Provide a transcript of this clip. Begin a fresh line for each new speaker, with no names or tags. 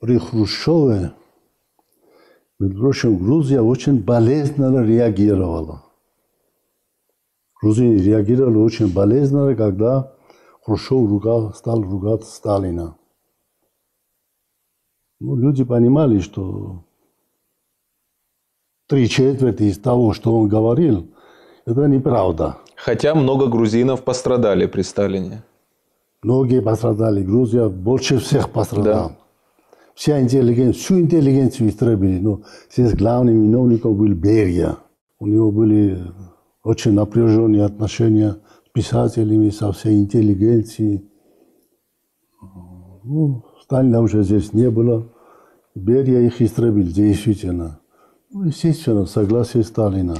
При Хрущеве, между прочим, Грузия очень болезненно реагировала. Грузия реагировала очень болезненно, когда Хрущев ругал, стал ругать Сталина. Ну, люди понимали, что три четверти из того, что он говорил, это неправда.
Хотя много грузинов пострадали при Сталине.
Многие пострадали. Грузия больше всех пострадала. Вся интеллигенция, всю интеллигенцию истребили. Но здесь главным виновником был Берия. У него были очень напряженные отношения с писателями, со всей интеллигенцией. Ну, Сталина уже здесь не было. Берия их истребил, действительно. Ну, естественно, согласие Сталина.